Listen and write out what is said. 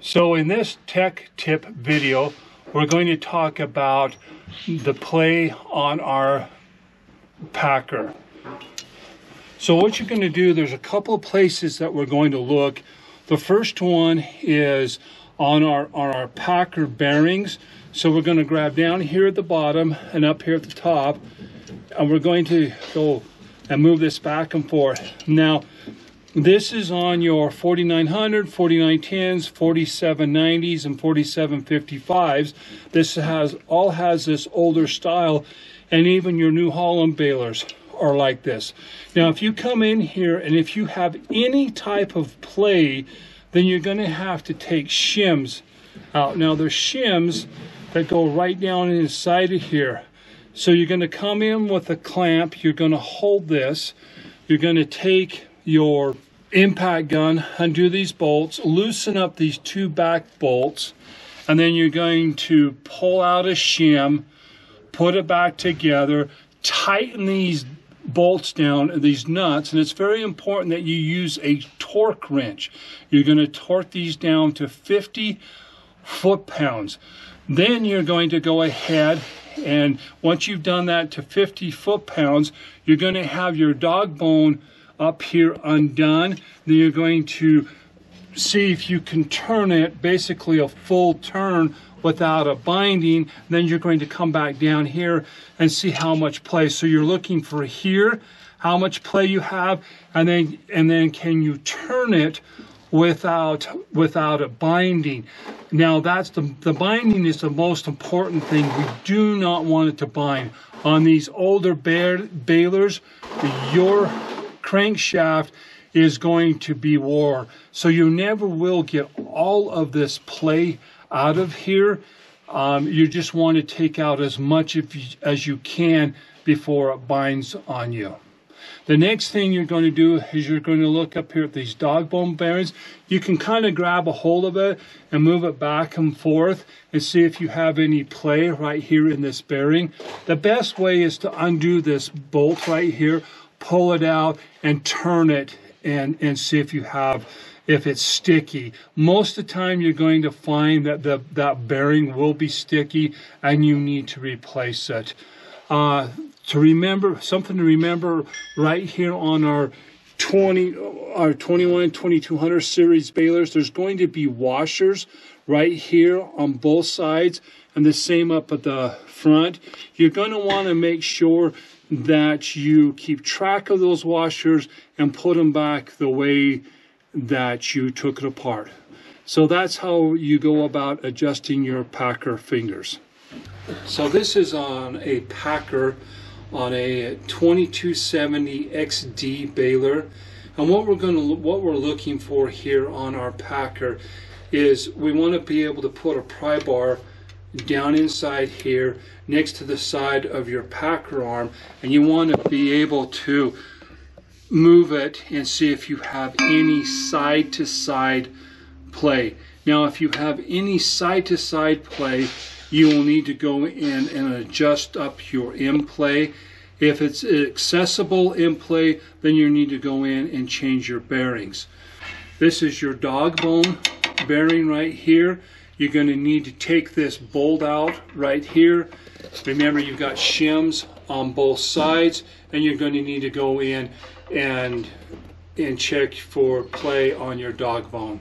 So in this tech tip video, we're going to talk about the play on our Packer. So what you're going to do, there's a couple places that we're going to look. The first one is on our, on our Packer bearings. So we're going to grab down here at the bottom and up here at the top, and we're going to go and move this back and forth. Now, this is on your 4900, 4910s, 4790s, and 4755s. This has all has this older style, and even your New Holland balers are like this. Now, if you come in here and if you have any type of play, then you're going to have to take shims out. Now, there's shims that go right down inside of here. So you're going to come in with a clamp, you're going to hold this, you're going to take your impact gun, undo these bolts, loosen up these two back bolts, and then you're going to pull out a shim, put it back together, tighten these bolts down, these nuts, and it's very important that you use a torque wrench. You're going to torque these down to 50 foot-pounds. Then you're going to go ahead and once you've done that to 50 foot-pounds, you're going to have your dog bone up here undone. Then you're going to see if you can turn it basically a full turn without a binding. Then you're going to come back down here and see how much play. So you're looking for here, how much play you have, and then and then can you turn it without without a binding. Now that's the the binding is the most important thing. We do not want it to bind on these older bear, balers. Your crankshaft is going to be war. So you never will get all of this play out of here. Um, you just want to take out as much you, as you can before it binds on you. The next thing you're going to do is you're going to look up here at these dog bone bearings. You can kind of grab a hold of it and move it back and forth and see if you have any play right here in this bearing. The best way is to undo this bolt right here pull it out and turn it and, and see if you have if it's sticky. Most of the time you're going to find that the, that bearing will be sticky and you need to replace it. Uh, to remember, something to remember right here on our 20, our 21, 2200 series balers, there's going to be washers right here on both sides and the same up at the front. You're going to want to make sure that you keep track of those washers and put them back the way that you took it apart. So that's how you go about adjusting your packer fingers. So this is on a packer on a 2270 XD baler. And what we're going to what we're looking for here on our packer is we want to be able to put a pry bar down inside here next to the side of your packer arm and you want to be able to move it and see if you have any side to side play. Now if you have any side to side play you will need to go in and adjust up your in play. If it's accessible in play then you need to go in and change your bearings. This is your dog bone bearing right here. You're going to need to take this bolt out right here. Remember you've got shims on both sides and you're going to need to go in and and check for play on your dog bone.